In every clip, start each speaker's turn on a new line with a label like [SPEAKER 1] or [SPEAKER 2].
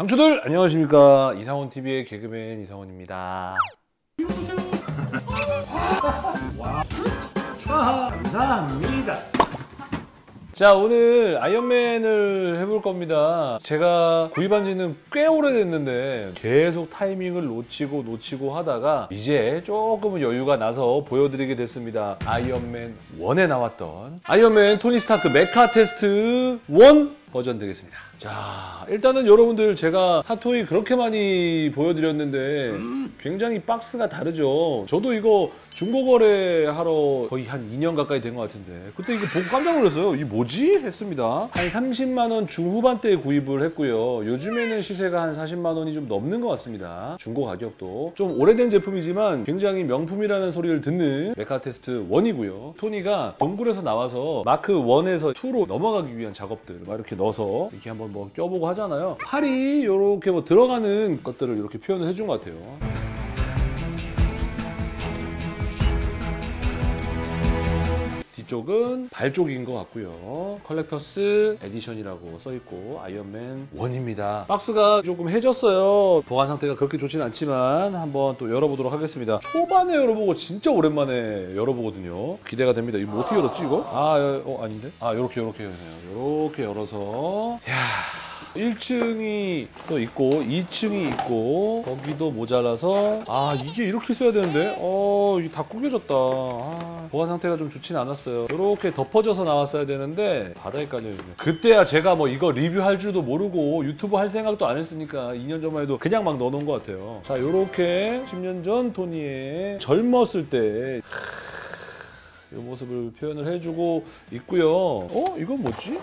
[SPEAKER 1] 상추들 안녕하십니까 이상원 TV의 개그맨 이상원입니다. 감사합니다. 자 오늘 아이언맨을 해볼 겁니다. 제가 구입한 지는 꽤 오래됐는데 계속 타이밍을 놓치고 놓치고 하다가 이제 조금은 여유가 나서 보여드리게 됐습니다. 아이언맨 1에 나왔던 아이언맨 토니 스타크 메카 테스트 1 버전 되겠습니다. 자, 일단은 여러분들 제가 핫토이 그렇게 많이 보여드렸는데 굉장히 박스가 다르죠. 저도 이거 중고 거래 한 지 거의 한 2년 가까이 된 것 같은데 그때 이거 보고 깜짝 놀랐어요. 이게 뭐지? 했습니다. 한 30만 원 중후반대에 구입을 했고요. 요즘에는 시세가 한 40만 원이 좀 넘는 것 같습니다. 중고 가격도 좀 오래된 제품이지만 굉장히 명품이라는 소리를 듣는 메카테스트 1이고요. 토니가 동굴에서 나와서 마크 1에서 2로 넘어가기 위한 작업들 막 이렇게 넣어서 이렇게 한번 뭐 껴보고 하잖아요. 팔이 이렇게 뭐 들어가는 것들을 이렇게 표현을 해준 것 같아요. 뒤쪽은 발 쪽인 것 같고요. Collector's Edition이라고 써있고 아이언맨 1입니다. 박스가 조금 해졌어요. 보관 상태가 그렇게 좋진 않지만 한번 또 열어보도록 하겠습니다. 초반에 열어보고 진짜 오랜만에 열어보거든요. 기대가 됩니다. 이거 뭐 어떻게 열었지 이거? 아, 어, 아닌데? 아, 요렇게 요렇게 열어요. 요렇게 열어서 야 1층이 또 있고 2층이 있고 거기도 모자라서. 아 이게 이렇게 써야 되는데? 어 이게 다 구겨졌다. 아, 보관 상태가 좀 좋진 않았어요. 이렇게 덮어져서 나왔어야 되는데 바닥에 깔려있네 그때야 제가 뭐 이거 리뷰할 줄도 모르고 유튜브 할 생각도 안 했으니까 2년 전만 해도 그냥 막 넣어놓은 것 같아요. 자 이렇게 10년 전 토니의 젊었을 때 이 모습을 표현을 해주고 있고요. 어? 이건 뭐지?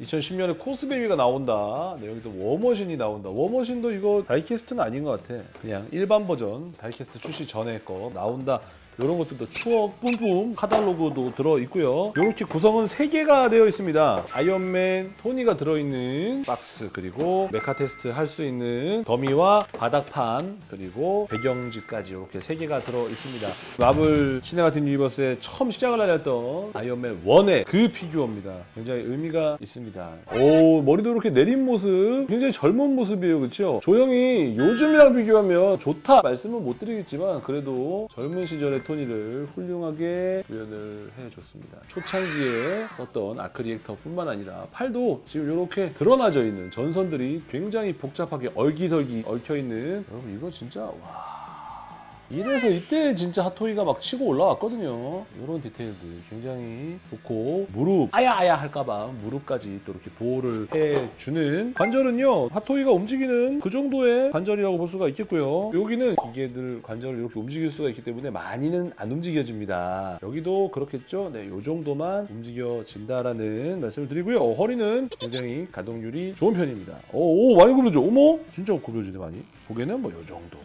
[SPEAKER 1] 2010년에 코스베이비가 나온다. 네, 여기도 워머신이 나온다. 워머신도 이거 die-cast는 아닌 것 같아. 그냥 일반 버전 die-cast 출시 전에 거 나온다. 이런 것들도 추억 뿜뿜 카탈로그도 들어 있고요. 이렇게 구성은 3개가 되어 있습니다. 아이언맨 토니가 들어있는 박스 그리고 메카 테스트 할 수 있는 더미와 바닥판 그리고 배경지까지 이렇게 3개가 들어 있습니다. 마블 시네마틱 유니버스의 처음 시작을 알렸던 아이언맨 1의 그 피규어입니다. 굉장히 의미가 있습니다. 오 머리도 이렇게 내린 모습 굉장히 젊은 모습이에요. 그렇죠? 조형이 요즘이랑 비교하면 좋다 말씀은 못 드리겠지만 그래도 젊은 시절 의 토니를 훌륭하게 구현을 해줬습니다. 초창기에 썼던 arc reactor뿐만 아니라 팔도 지금 이렇게 드러나져 있는 전선들이 굉장히 복잡하게 얼기설기 얽혀있는 여러분 이거 진짜 와 이래서 이때 진짜 핫토이가 막 치고 올라왔거든요. 이런 디테일들 굉장히 좋고 무릎 아야 아야 할까봐 무릎까지 또 이렇게 보호를 해주는 관절은요 핫토이가 움직이는 그 정도의 관절이라고 볼 수가 있겠고요. 여기는 기계들 관절을 이렇게 움직일 수가 있기 때문에 많이는 안 움직여집니다. 여기도 그렇겠죠. 네, 이 정도만 움직여진다라는 말씀을 드리고요. 어, 허리는 굉장히 가동률이 좋은 편입니다. 오, 오 많이 굽혀져. 어머 진짜 굽혀지네 많이. 보기에는 뭐이 정도.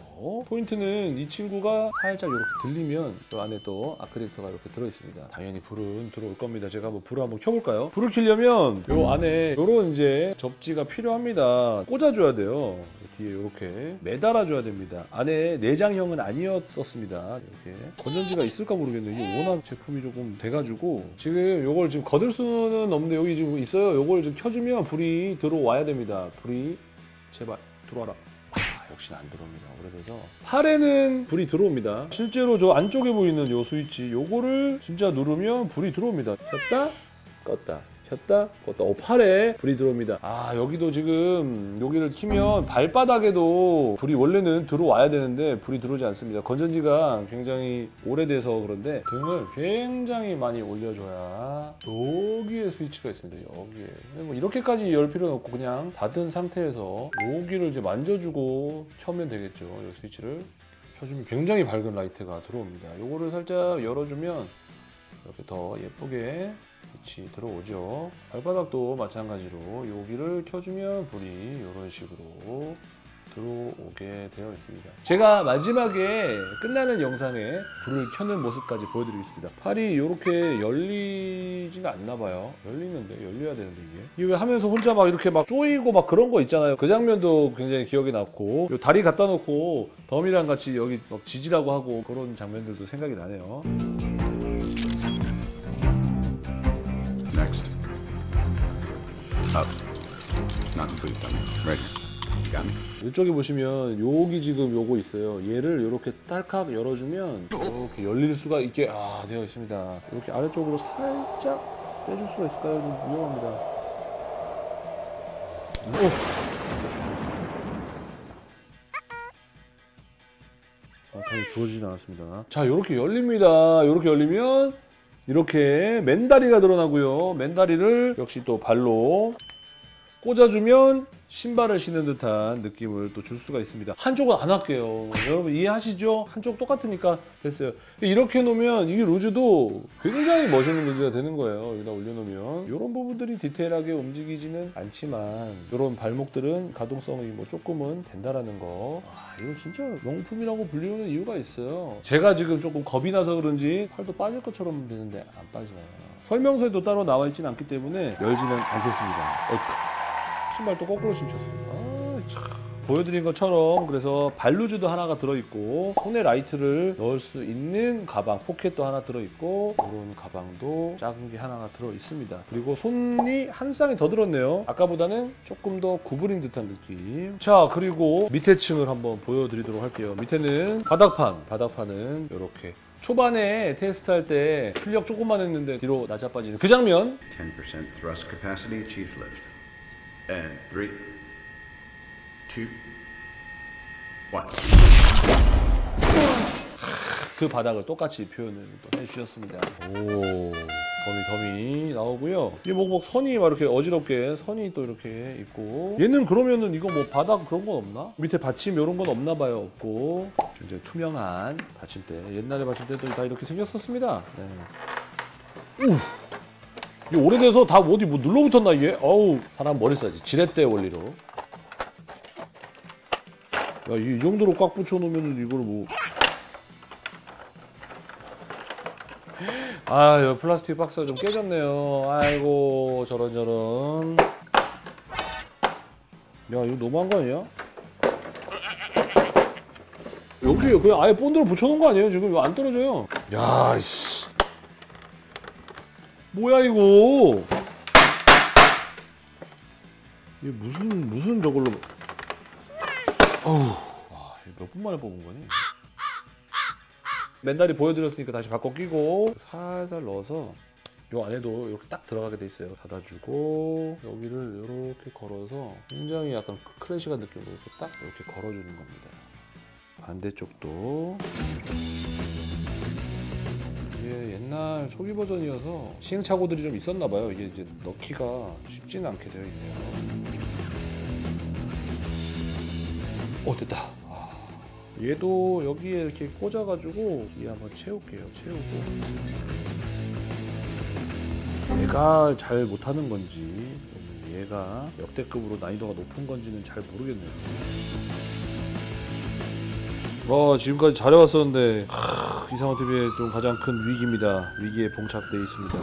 [SPEAKER 1] 포인트는 이 친구가 살짝 이렇게 들리면 그 안에 또 아크릴토가 이렇게 들어있습니다. 당연히 불은 들어올 겁니다. 제가 한번 불을 한번 켜볼까요? 불을 켜려면 이 안에 이런 이제 접지가 필요합니다. 꽂아줘야 돼요. 뒤에 이렇게 매달아줘야 됩니다. 안에 내장형은 아니었었습니다. 이렇게 건전지가 있을까 모르겠네요. 이게 워낙 제품이 조금 돼가지고 지금 이걸 지금 거들 수는 없는데 여기 지금 있어요. 이걸 지금 켜주면 불이 들어와야 됩니다. 불이 제발 들어와라. 역시나 안 들어옵니다. 오래돼서 팔에는 불이 들어옵니다. 실제로 저 안쪽에 보이는 요 스위치 요거를 진짜 누르면 불이 들어옵니다. 켰다 껐다 켰다? 껐다 어, 팔에 불이 들어옵니다. 아 여기도 지금 여기를 키면 발바닥에도 불이 원래는 들어와야 되는데 불이 들어오지 않습니다. 건전지가 굉장히 오래돼서 그런데 등을 굉장히 많이 올려줘야 여기에 스위치가 있습니다. 여기에. 뭐 이렇게까지 열 필요는 없고 그냥 닫은 상태에서 여기를 이제 만져주고 켜면 되겠죠. 이 스위치를. 켜주면 굉장히 밝은 라이트가 들어옵니다. 요거를 살짝 열어주면 이렇게 더 예쁘게 빛이 들어오죠. 발바닥도 마찬가지로 여기를 켜주면 불이 이런 식으로 들어오게 되어 있습니다. 제가 마지막에 끝나는 영상에 불을 켜는 모습까지 보여드리겠습니다. 팔이 이렇게 열리지가 않나 봐요. 열리는데 열려야 되는데 이게 이게 왜 하면서 혼자 막 이렇게 막 쪼이고 막 그런 거 있잖아요. 그 장면도 굉장히 기억에 남고 요 다리 갖다 놓고 더미랑 같이 여기 막 지지라고 하고 그런 장면들도 생각이 나네요.
[SPEAKER 2] Up. Not until you've done it. Ready. Gun.
[SPEAKER 1] 이쪽에 보시면 여기 지금 요거 있어요. 얘를 이렇게 딸칵 열어주면 이렇게 열릴 수가 있게 아 되어 있습니다. 이렇게 아래쪽으로 살짝 빼줄 수가 있을까요? 좀 위험합니다. 오. 아, 당연히 주어지진 않았습니다. 자, 이렇게 열립니다. 이렇게 열리면 이렇게 맨다리가 드러나고요. 맨다리를 역시 또 발로 꽂아주면 신발을 신는 듯한 느낌을 또 줄 수가 있습니다. 한쪽은 안 할게요. 여러분 이해하시죠? 한쪽 똑같으니까 됐어요. 이렇게 놓으면 이게 루즈도 굉장히 멋있는 루즈가 되는 거예요. 여기다 올려놓으면 이런 부분들이 디테일하게 움직이지는 않지만 이런 발목들은 가동성이 뭐 조금은 된다라는 거. 아, 이거 진짜 명품이라고 불리우는 이유가 있어요. 제가 지금 조금 겁이 나서 그런지 팔도 빠질 것처럼 되는데 안 빠져요. 설명서에도 따로 나와 있지는 않기 때문에 열지는 않겠습니다. 신발도 거꾸로 신겼습니다. 아, 참. 보여드린 것처럼 그래서 발 loose도 하나가 들어있고 손에 라이트를 넣을 수 있는 가방 포켓도 하나 들어있고 이런 가방도 작은 게 하나가 들어있습니다. 그리고 손이 한 쌍이 더 들었네요. 아까보다는 조금 더 구부린 듯한 느낌. 자 그리고 밑에 층을 한번 보여드리도록 할게요. 밑에는 바닥판. 바닥판은 이렇게. 초반에 테스트할 때 출력 조금만 했는데 뒤로 낮아빠지는 그 장면.
[SPEAKER 2] 10% thrust capacity, chief lift. And three, two, one.
[SPEAKER 1] 그 바닥을 똑같이 표현을 또 해주셨습니다. 오, 더미 더미 나오고요. 이 목목 선이 막 이렇게 어지럽게 선이 또 이렇게 있고 얘는 그러면은 이거 뭐 바닥 그런 건 없나? 밑에 받침 이런 건 없나 봐요. 없고 굉장히 투명한 받침대. 옛날에 받침대도 다 이렇게 생겼었습니다. 네. 우. 이게 오래돼서 다 어디 뭐 눌러붙었나 이게? 어우 사람 머리 써야지 지렛대 원리로. 야, 이, 이 정도로 꽉 붙여놓으면 이걸 뭐 아, 이 플라스틱 박스가 좀 깨졌네요. 아이고, 저런 저런. 야, 이거 너무한 거 아니야? 여기 그냥 아예 본드로 붙여놓은 거 아니에요? 지금 이거 안 떨어져요. 야, 씨. 뭐야 이거? 이게 무슨 무슨 저걸로? 어우, 와, 몇분 만에 뽑은 거니? 맨날이 보여드렸으니까 다시 바꿔 끼고 살살 넣어서 요 안에도 이렇게 딱 들어가게 돼 있어요. 닫아주고 여기를 이렇게 걸어서 굉장히 약간 클래식한 느낌으로 이렇게 딱 이렇게 걸어주는 겁니다. 반대쪽도 이게 옛날 초기 버전이어서 시행착오들이 좀 있었나 봐요. 이게 이제 넣기가 쉽지는 않게 되어 있네요. 어 됐다. 아, 얘도 여기에 이렇게 꽂아가지고 얘 한번 채울게요. 채우고 얘가 잘 못하는 건지 얘가 역대급으로 난이도가 높은 건지는 잘 모르겠네요. 와 지금까지 잘해왔었는데 하, 이상호 TV의 좀 가장 큰 위기입니다. 위기에 봉착돼 있습니다.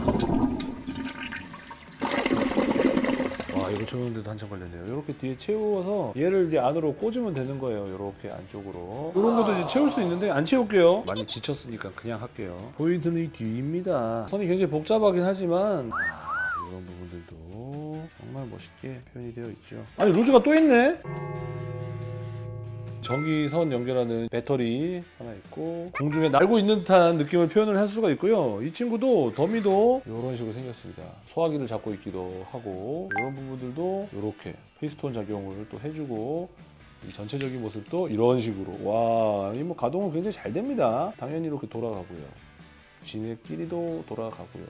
[SPEAKER 1] 와 이거 채우는데도 한참 걸렸네요. 이렇게 뒤에 채워서 얘를 이제 안으로 꽂으면 되는 거예요. 이렇게 안쪽으로. 이런 것도 이제 채울 수 있는데 안 채울게요. 많이 지쳤으니까 그냥 할게요. 포인트는 이 뒤입니다. 선이 굉장히 복잡하긴 하지만 아, 이런 부분들도 정말 멋있게 표현이 되어 있죠. 아니 루즈가 또 있네. 전기선 연결하는 배터리 하나 있고 공중에 날고 있는 듯한 느낌을 표현을 할 수가 있고요. 이 친구도 더미도 이런 식으로 생겼습니다. 소화기를 잡고 있기도 하고 이런 부분들도 이렇게 피스톤 작용을 또 해주고 이 전체적인 모습도 이런 식으로 와, 이 뭐 가동은 굉장히 잘 됩니다. 당연히 이렇게 돌아가고요. 진액끼리도 돌아가고요.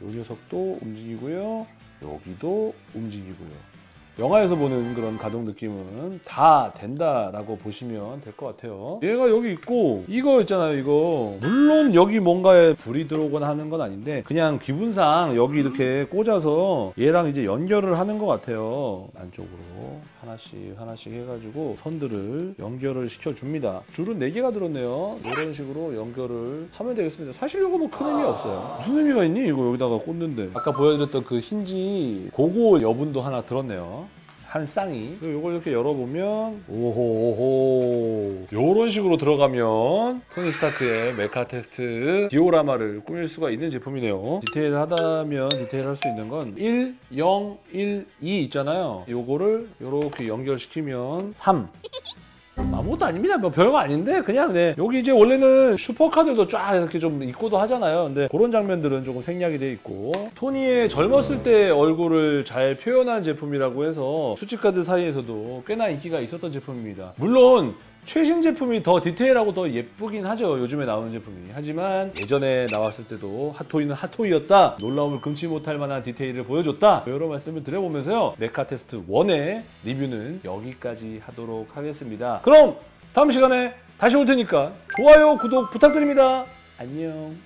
[SPEAKER 1] 이 녀석도 움직이고요. 여기도 움직이고요. 영화에서 보는 그런 가동 느낌은 다 된다라고 보시면 될 것 같아요. 얘가 여기 있고 이거 있잖아요, 이거. 물론 여기 뭔가에 불이 들어오거나 하는 건 아닌데 그냥 기분상 여기 이렇게 꽂아서 얘랑 이제 연결을 하는 것 같아요. 안쪽으로 하나씩 하나씩 해가지고 선들을 연결을 시켜줍니다. 줄은 4개가 들었네요. 이런 식으로 연결을 하면 되겠습니다. 사실 이거 뭐 큰 의미 없어요. 무슨 의미가 있니? 이거 여기다가 꽂는데. 아까 보여드렸던 그 힌지 고고 여분도 하나 들었네요. 한 쌍이. 이걸 이렇게 열어보면 오호 오호 요런 식으로 들어가면 토니 스타크의 메카 테스트 디오라마를 꾸밀 수가 있는 제품이네요. 디테일 하다면 디테일 할 수 있는 건 1, 0, 1, 2 있잖아요. 요거를 요렇게 연결시키면 3. 아무것도 아닙니다. 뭐 별거 아닌데 그냥 네. 여기 이제 원래는 슈퍼카들도 쫙 이렇게 좀 있고도 하잖아요. 근데 그런 장면들은 조금 생략이 돼 있고 토니의 젊었을 때 얼굴을 잘 표현한 제품이라고 해서 수집가들 사이에서도 꽤나 인기가 있었던 제품입니다. 물론 최신 제품이 더 디테일하고 더 예쁘긴 하죠. 요즘에 나오는 제품이. 하지만 예전에 나왔을 때도 핫토이는 핫토이였다. 놀라움을 금치 못할 만한 디테일을 보여줬다. 여러 말씀을 드려보면서요. 메카 테스트 1의 리뷰는 여기까지 하도록 하겠습니다. 그럼 다음 시간에 다시 올 테니까 좋아요, 구독 부탁드립니다. 안녕.